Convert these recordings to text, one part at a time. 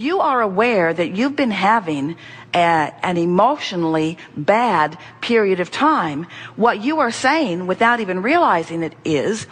you are aware that you've been having a, an emotionally bad period of time, what you are saying without even realizing it is,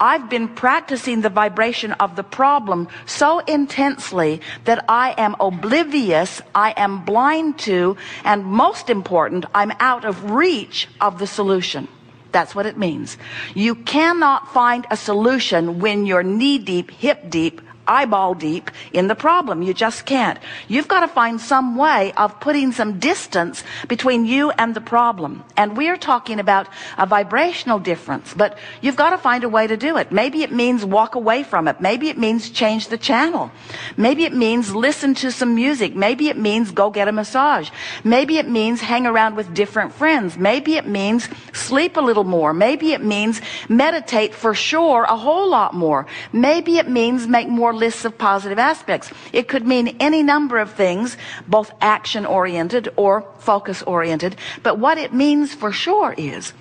I've been practicing the vibration of the problem so intensely that I am oblivious, I am blind to, and most important, I'm out of reach of the solution. That's what it means. You cannot find a solution when you're knee deep, hip deep, eyeball deep in the problem. You just can't. You've got to find some way of putting some distance between you and the problem. And we're talking about a vibrational difference, but you've got to find a way to do it. Maybe it means walk away from it. Maybe it means change the channel. Maybe it means listen to some music. Maybe it means go get a massage. Maybe it means hang around with different friends. Maybe it means sleep a little more. Maybe it means meditate for sure a whole lot more. Maybe it means make more lists of positive aspects. It could mean any number of things, both action oriented or focus oriented. But what it means for sure is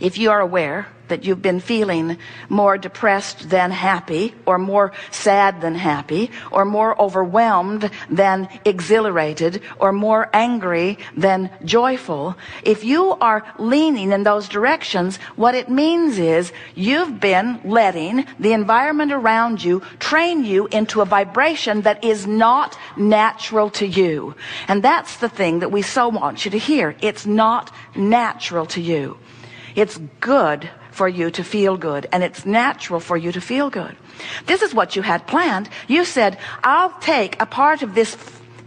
if you are aware that you've been feeling more depressed than happy, or more sad than happy, or more overwhelmed than exhilarated, or more angry than joyful, if you are leaning in those directions, what it means is you've been letting the environment around you train you into a vibration that is not natural to you. And that's the thing that we so want you to hear. It's not natural to you. It's good for you to feel good and it's natural for you to feel good. This is what you had planned. You said, I'll take a part of this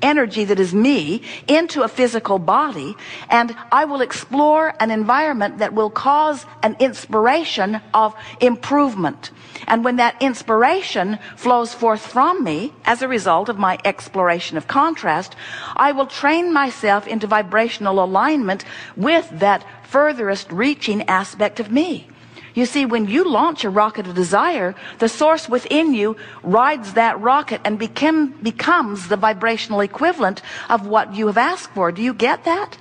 energy that is me into a physical body and I will explore an environment that will cause an inspiration of improvement. And when that inspiration flows forth from me as a result of my exploration of contrast, I will train myself into vibrational alignment with that furthest reaching aspect of me. You see, when you launch a rocket of desire, the source within you rides that rocket and become, becomes the vibrational equivalent of what you have asked for. Do you get that?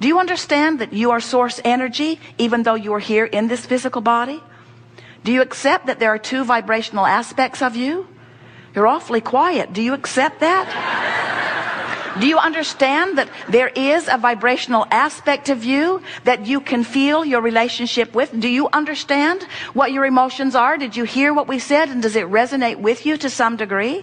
Do you understand that you are source energy, even though you are here in this physical body? Do you accept that there are two vibrational aspects of you? You're awfully quiet. Do you accept that? Do you understand that there is a vibrational aspect of you that you can feel your relationship with? Do you understand what your emotions are? Did you hear what we said and does it resonate with you to some degree?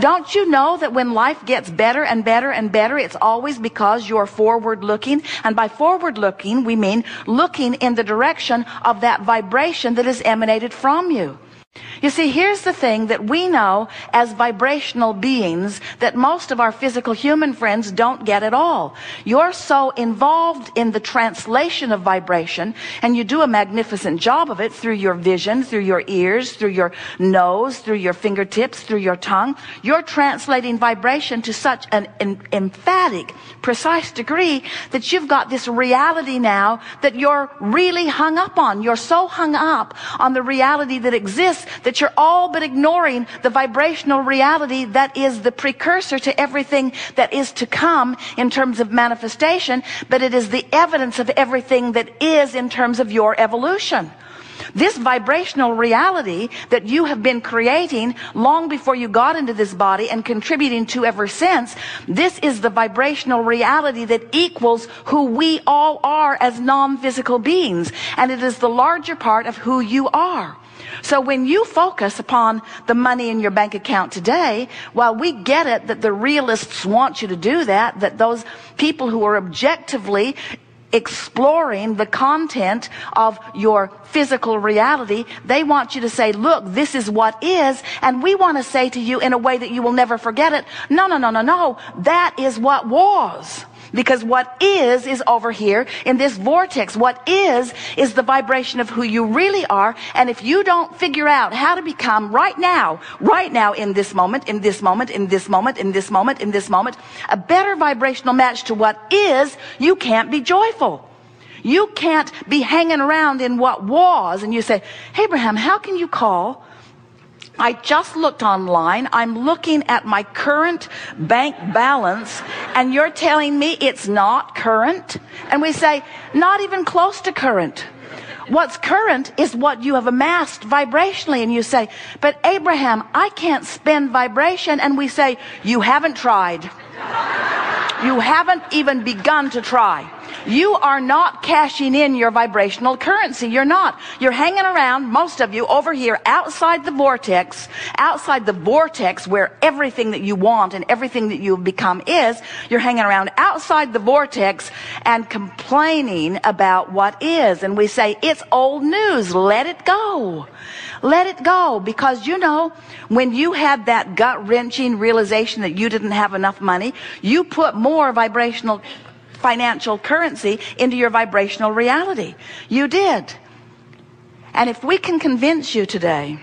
Don't you know that when life gets better and better and better, it's always because you're forward looking? And by forward looking, we mean looking in the direction of that vibration that is emanated from you. You see, here's the thing that we know as vibrational beings that most of our physical human friends don't get at all. You're so involved in the translation of vibration, and you do a magnificent job of it through your vision, through your ears, through your nose, through your fingertips, through your tongue. You're translating vibration to such an emphatic, precise degree that you've got this reality now that you're really hung up on. You're so hung up on the reality that exists that you're all but ignoring the vibrational reality that is the precursor to everything that is to come in terms of manifestation, but it is the evidence of everything that is in terms of your evolution. This vibrational reality that you have been creating long before you got into this body and contributing to ever since, this is the vibrational reality that equals who we all are as non-physical beings. And it is the larger part of who you are. So when you focus upon the money in your bank account today, while we get it that the realists want you to do that, that those people who are objectively exploring the content of your physical reality, they want you to say, look, this is what is, and we want to say to you in a way that you will never forget it, no, no, no, no, no, that is what was. Because what is, is over here in this vortex. What is, is the vibration of who you really are. And if you don't figure out how to become right now, right now in this moment, in this moment, in this moment, in this moment, in this moment, a better vibrational match to what is, you can't be joyful. You can't be hanging around in what was. And you say, Abraham, how can you call I just looked online. I'm looking at my current bank balance and you're telling me it's not current? And we say, not even close to current. What's current is what you have amassed vibrationally. And you say, but Abraham, I can't spend vibration. And we say, you haven't tried. You haven't even begun to try. You are not cashing in your vibrational currency. You're not. You're hanging around, most of you, over here outside the vortex, outside the vortex where everything that you want and everything that you have become is. You're hanging around outside the vortex and complaining about what is. And we say, it's old news. Let it go. Let it go because you know, when you had that gut wrenching realization that you didn't have enough money, you put more vibrational financial currency into your vibrational reality. You did. And if we can convince you today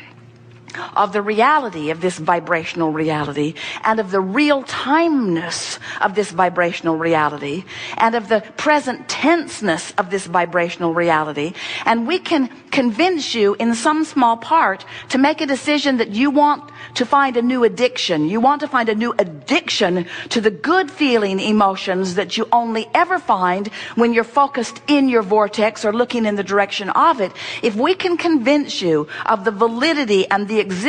of the reality of this vibrational reality and of the real timeness of this vibrational reality and of the present tenseness of this vibrational reality. And we can convince you in some small part to make a decision that you want to find a new addiction. You want to find a new addiction to the good feeling emotions that you only ever find when you're focused in your vortex or looking in the direction of it. If we can convince you of the validity and the existence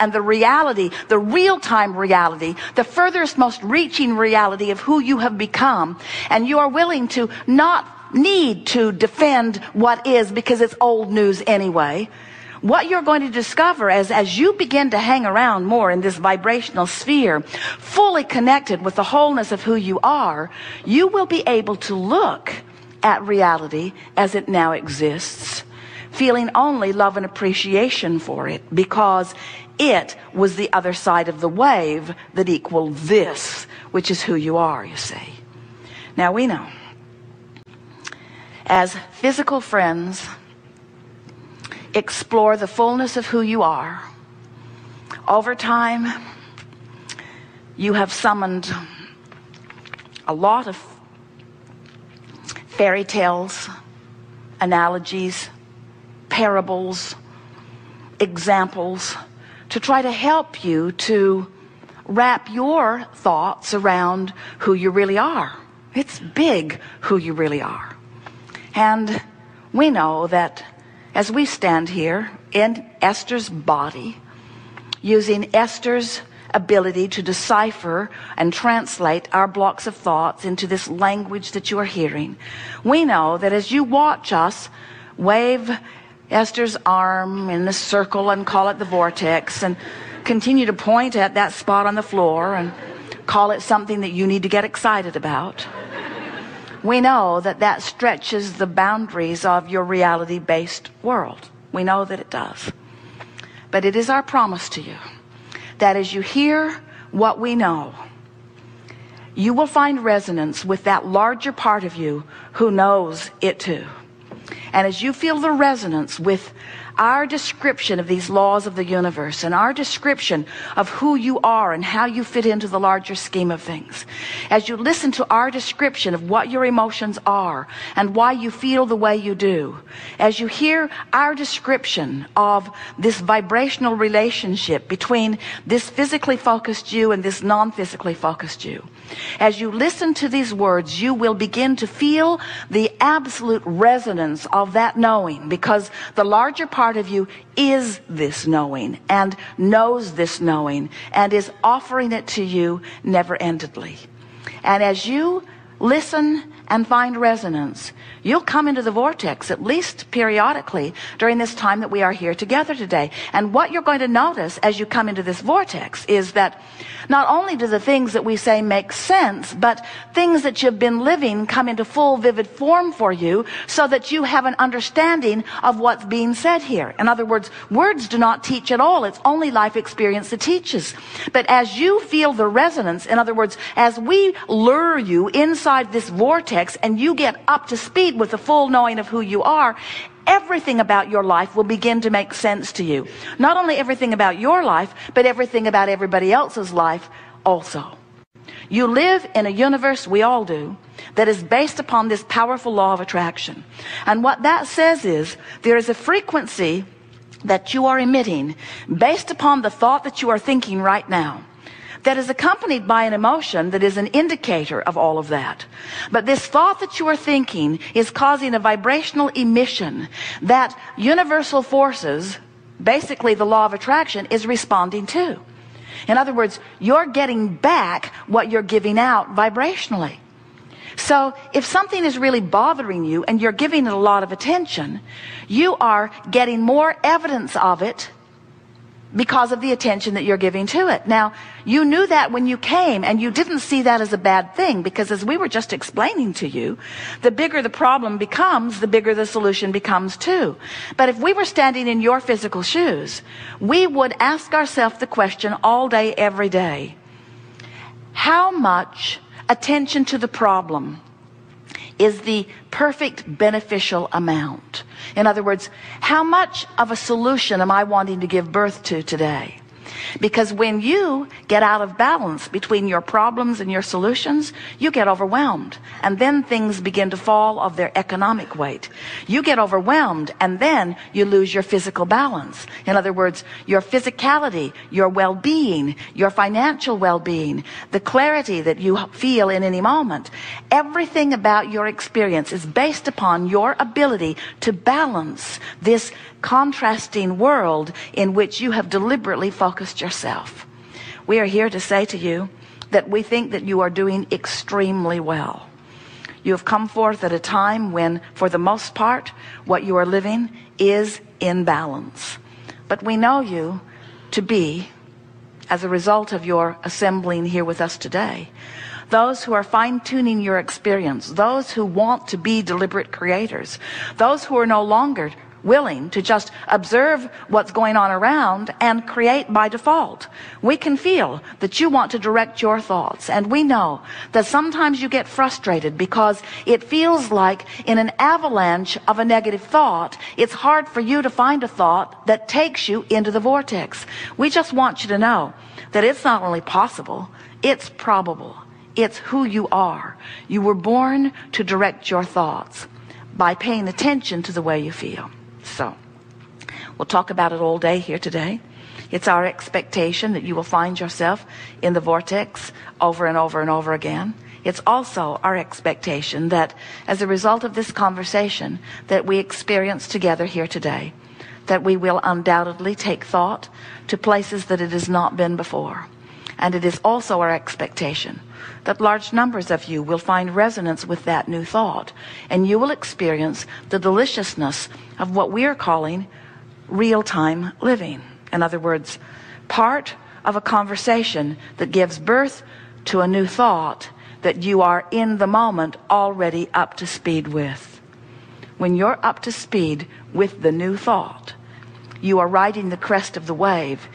and the reality, the real-time reality, the furthest, most reaching reality of who you have become, and you are willing to not need to defend what is because it's old news anyway. What you're going to discover as, as you begin to hang around more in this vibrational sphere, fully connected with the wholeness of who you are, you will be able to look at reality as it now exists feeling only love and appreciation for it because it was the other side of the wave that equaled this, which is who you are, you see. Now we know as physical friends explore the fullness of who you are, over time you have summoned a lot of fairy tales, analogies, parables, examples to try to help you to wrap your thoughts around who you really are. It's big who you really are. And we know that as we stand here in Esther's body, using Esther's ability to decipher and translate our blocks of thoughts into this language that you are hearing, we know that as you watch us wave Esther's arm in a circle and call it the vortex and continue to point at that spot on the floor and call it something that you need to get excited about. We know that that stretches the boundaries of your reality based world. We know that it does. But it is our promise to you that as you hear what we know, you will find resonance with that larger part of you who knows it too. And as you feel the resonance with our description of these laws of the universe and our description of who you are and how you fit into the larger scheme of things. As you listen to our description of what your emotions are and why you feel the way you do, as you hear our description of this vibrational relationship between this physically focused you and this non-physically focused you, as you listen to these words, you will begin to feel the absolute resonance of that knowing because the larger part part of you is this knowing and knows this knowing and is offering it to you never endedly. And as you listen and find resonance, you'll come into the vortex at least periodically during this time that we are here together today. And what you're going to notice as you come into this vortex is that not only do the things that we say make sense, but things that you've been living come into full vivid form for you so that you have an understanding of what's being said here. In other words, words do not teach at all. It's only life experience that teaches. But as you feel the resonance, in other words, as we lure you inside this vortex and you get up to speed with the full knowing of who you are, everything about your life will begin to make sense to you. Not only everything about your life, but everything about everybody else's life also. You live in a universe, we all do, that is based upon this powerful law of attraction. And what that says is there is a frequency that you are emitting based upon the thought that you are thinking right now that is accompanied by an emotion that is an indicator of all of that. But this thought that you are thinking is causing a vibrational emission that universal forces, basically the law of attraction, is responding to. In other words, you're getting back what you're giving out vibrationally. So if something is really bothering you and you're giving it a lot of attention, you are getting more evidence of it because of the attention that you're giving to it. Now, you knew that when you came and you didn't see that as a bad thing because as we were just explaining to you, the bigger the problem becomes, the bigger the solution becomes too. But if we were standing in your physical shoes, we would ask ourselves the question all day, every day, how much attention to the problem is the perfect beneficial amount. In other words, how much of a solution am I wanting to give birth to today? Because when you get out of balance between your problems and your solutions, you get overwhelmed. And then things begin to fall of their economic weight. You get overwhelmed and then you lose your physical balance. In other words, your physicality, your well-being, your financial well-being, the clarity that you feel in any moment. Everything about your experience is based upon your ability to balance this contrasting world in which you have deliberately focused yourself. We are here to say to you that we think that you are doing extremely well. You have come forth at a time when, for the most part, what you are living is in balance. But we know you to be, as a result of your assembling here with us today, those who are fine tuning your experience, those who want to be deliberate creators, those who are no longer willing to just observe what's going on around and create by default. We can feel that you want to direct your thoughts. And we know that sometimes you get frustrated because it feels like in an avalanche of a negative thought, it's hard for you to find a thought that takes you into the vortex. We just want you to know that it's not only possible, it's probable. It's who you are. You were born to direct your thoughts by paying attention to the way you feel. So we'll talk about it all day here today. It's our expectation that you will find yourself in the vortex over and over and over again. It's also our expectation that as a result of this conversation that we experience together here today, that we will undoubtedly take thought to places that it has not been before. And it is also our expectation that large numbers of you will find resonance with that new thought. And you will experience the deliciousness of what we are calling real-time living. In other words, part of a conversation that gives birth to a new thought that you are in the moment already up to speed with. When you're up to speed with the new thought, you are riding the crest of the wave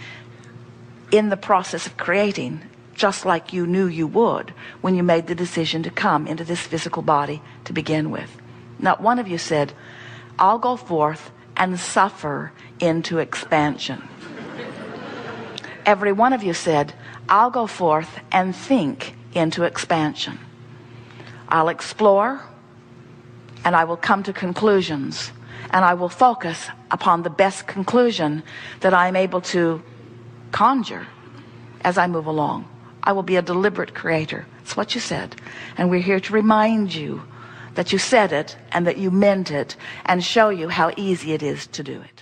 in the process of creating just like you knew you would when you made the decision to come into this physical body to begin with. Not one of you said, I'll go forth and suffer into expansion. Every one of you said, I'll go forth and think into expansion. I'll explore and I will come to conclusions and I will focus upon the best conclusion that I'm able to conjure as I move along. I will be a deliberate creator. It's what you said. And we're here to remind you that you said it and that you meant it and show you how easy it is to do it.